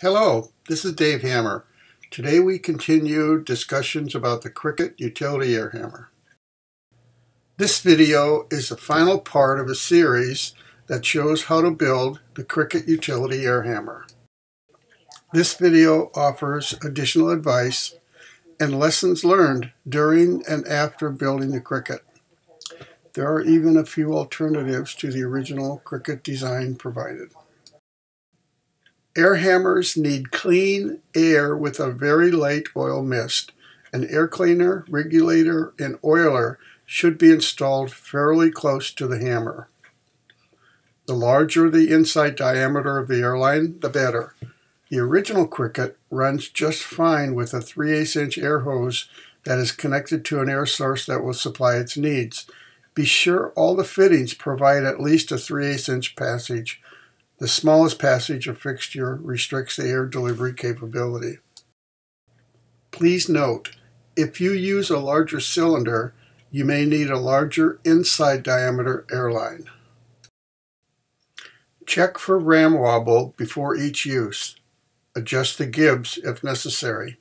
Hello, this is Dave Hammer. Today we continue discussions about the Cricket Utility Air Hammer. This video is the final part of a series that shows how to build the Cricket Utility Air Hammer. This video offers additional advice and lessons learned during and after building the Cricket. There are even a few alternatives to the original Cricket design provided. Air hammers need clean air with a very light oil mist. An air cleaner, regulator, and oiler should be installed fairly close to the hammer. The larger the inside diameter of the airline, the better. The original Cricket runs just fine with a 3 8 inch air hose that is connected to an air source that will supply its needs. Be sure all the fittings provide at least a 3 8 inch passage. The smallest passage or fixture restricts the air delivery capability. Please note, if you use a larger cylinder, you may need a larger inside diameter airline. Check for ram wobble before each use. Adjust the gibs if necessary.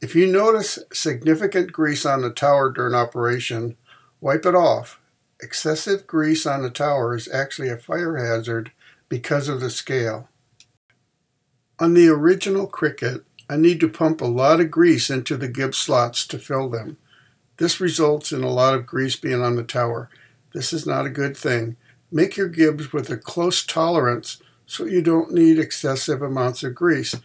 If you notice significant grease on the tower during operation, wipe it off. Excessive grease on the tower is actually a fire hazard because of the scale. On the original Cricket, I need to pump a lot of grease into the gib slots to fill them. This results in a lot of grease being on the tower. This is not a good thing. Make your gibs with a close tolerance so you don't need excessive amounts of grease.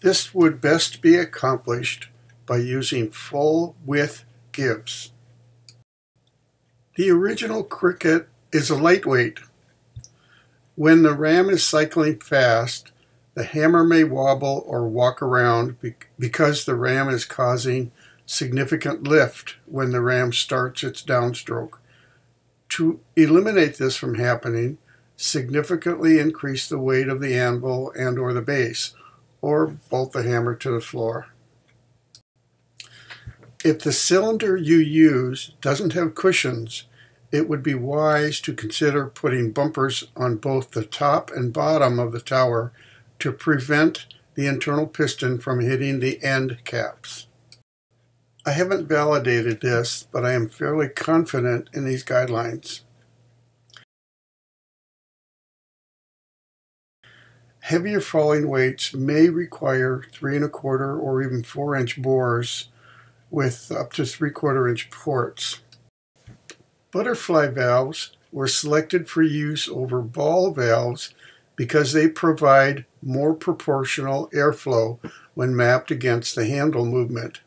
This would best be accomplished by using full width gibs. The original Cricket is a lightweight when the ram is cycling fast, the hammer may wobble or walk around because the ram is causing significant lift when the ram starts its downstroke. To eliminate this from happening, significantly increase the weight of the anvil and or the base, or bolt the hammer to the floor. If the cylinder you use doesn't have cushions, it would be wise to consider putting bumpers on both the top and bottom of the tower to prevent the internal piston from hitting the end caps. I haven't validated this, but I am fairly confident in these guidelines. Heavier falling weights may require three and a quarter or even four inch bores with up to three quarter inch ports. Butterfly valves were selected for use over ball valves because they provide more proportional airflow when mapped against the handle movement.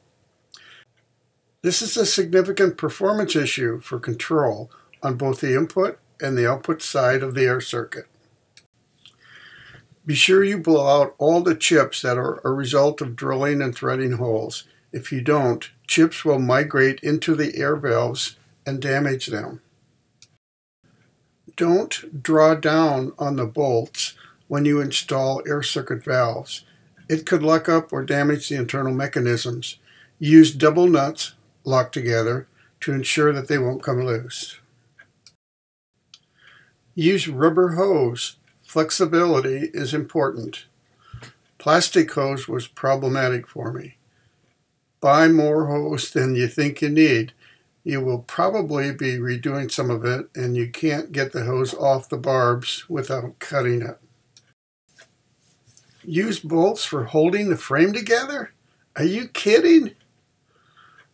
This is a significant performance issue for control on both the input and the output side of the air circuit. Be sure you blow out all the chips that are a result of drilling and threading holes. If you don't, chips will migrate into the air valves and damage them. Don't draw down on the bolts when you install air circuit valves. It could lock up or damage the internal mechanisms. Use double nuts locked together to ensure that they won't come loose. Use rubber hose. Flexibility is important. Plastic hose was problematic for me. Buy more hose than you think you need you will probably be redoing some of it and you can't get the hose off the barbs without cutting it. Use bolts for holding the frame together? Are you kidding?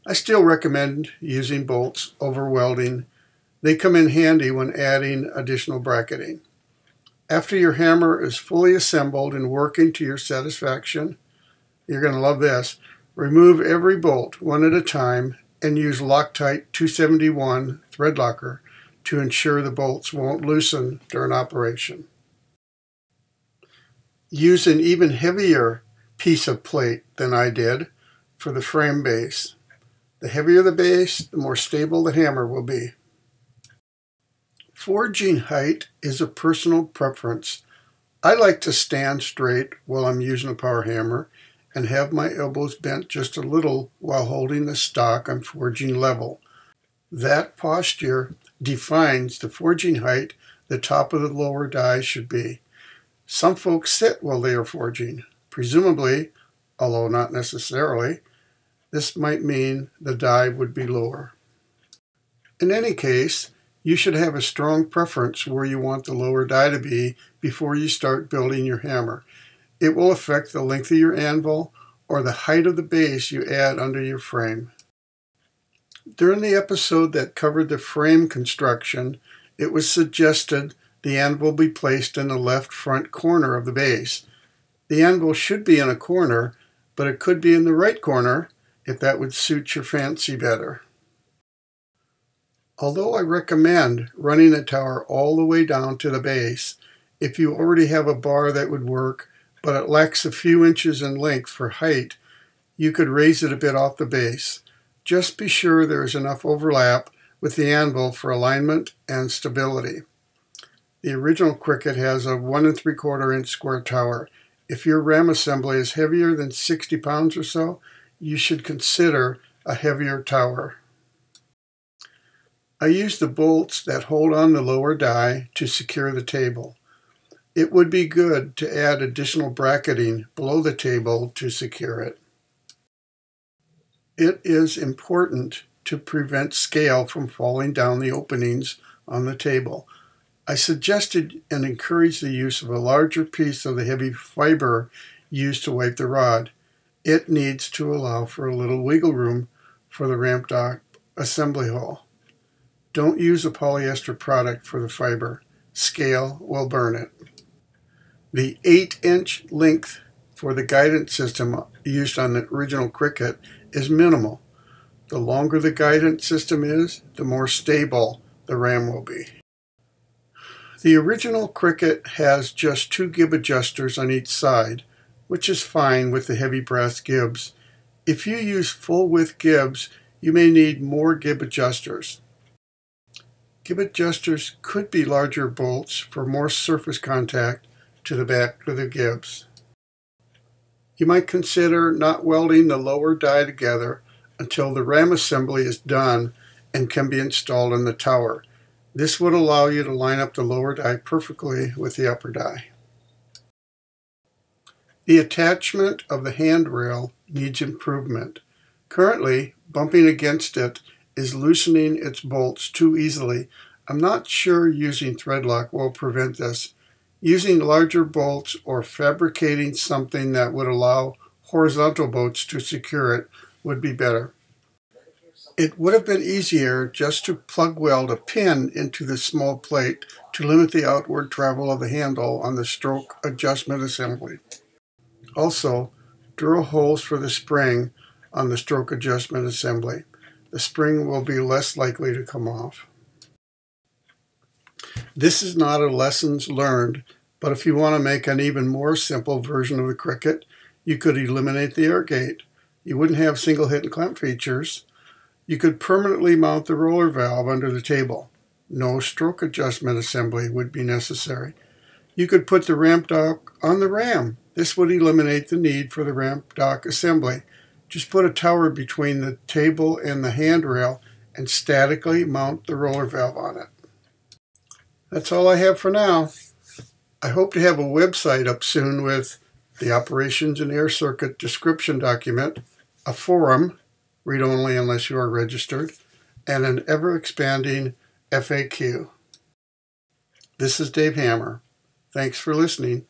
I still recommend using bolts over welding. They come in handy when adding additional bracketing. After your hammer is fully assembled and working to your satisfaction, you're going to love this. Remove every bolt one at a time and use Loctite 271 thread locker to ensure the bolts won't loosen during operation. Use an even heavier piece of plate than I did for the frame base. The heavier the base, the more stable the hammer will be. Forging height is a personal preference. I like to stand straight while I'm using a power hammer and have my elbows bent just a little while holding the stock I'm forging level. That posture defines the forging height the top of the lower die should be. Some folks sit while they are forging. Presumably, although not necessarily, this might mean the die would be lower. In any case, you should have a strong preference where you want the lower die to be before you start building your hammer. It will affect the length of your anvil or the height of the base you add under your frame. During the episode that covered the frame construction, it was suggested the anvil be placed in the left front corner of the base. The anvil should be in a corner, but it could be in the right corner if that would suit your fancy better. Although I recommend running the tower all the way down to the base, if you already have a bar that would work, but it lacks a few inches in length for height, you could raise it a bit off the base. Just be sure there is enough overlap with the anvil for alignment and stability. The original Cricket has a one and three quarter inch square tower. If your ram assembly is heavier than 60 pounds or so, you should consider a heavier tower. I use the bolts that hold on the lower die to secure the table. It would be good to add additional bracketing below the table to secure it. It is important to prevent scale from falling down the openings on the table. I suggested and encouraged the use of a larger piece of the heavy fiber used to wipe the rod. It needs to allow for a little wiggle room for the ramp dock assembly hole. Don't use a polyester product for the fiber. Scale will burn it. The 8-inch length for the guidance system used on the original Cricket is minimal. The longer the guidance system is, the more stable the RAM will be. The original Cricket has just two gib adjusters on each side, which is fine with the heavy brass gibs. If you use full width gibs, you may need more gib adjusters. Gib adjusters could be larger bolts for more surface contact to the back of the gibs. You might consider not welding the lower die together until the ram assembly is done and can be installed in the tower. This would allow you to line up the lower die perfectly with the upper die. The attachment of the handrail needs improvement. Currently, bumping against it is loosening its bolts too easily. I'm not sure using thread lock will prevent this. Using larger bolts or fabricating something that would allow horizontal bolts to secure it would be better. It would have been easier just to plug weld a pin into the small plate to limit the outward travel of the handle on the stroke adjustment assembly. Also, drill holes for the spring on the stroke adjustment assembly. The spring will be less likely to come off. This is not a lessons learned, but if you want to make an even more simple version of the Cricket, you could eliminate the air gate. You wouldn't have single hit and clamp features. You could permanently mount the roller valve under the table. No stroke adjustment assembly would be necessary. You could put the ramp dock on the ram this would eliminate the need for the ramp dock assembly. Just put a tower between the table and the handrail and statically mount the roller valve on it. That's all I have for now. I hope to have a website up soon with the operations and air circuit description document, a forum, read only unless you are registered, and an ever expanding FAQ. This is Dave Hammer. Thanks for listening.